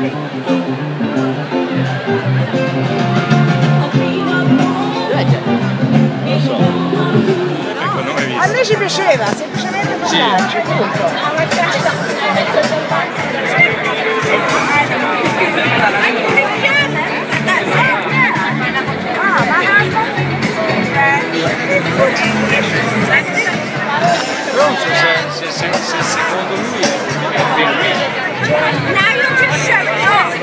A noi ci piaceva, semplicemente parlarci, punto. Però se, se, se, se secondo lui è per me.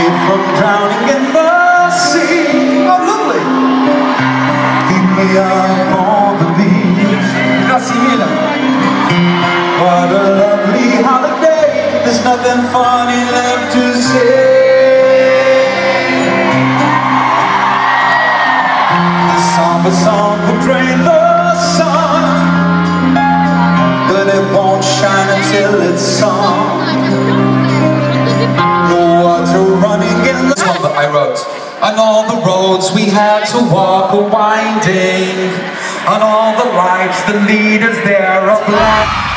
me from drowning in the sea. Oh, lovely. Keep me up on the beach. What a lovely holiday. There's nothing funny left to say. The somber song drain the sun, roads we had to walk a winding. On all the lights the leaders there are black.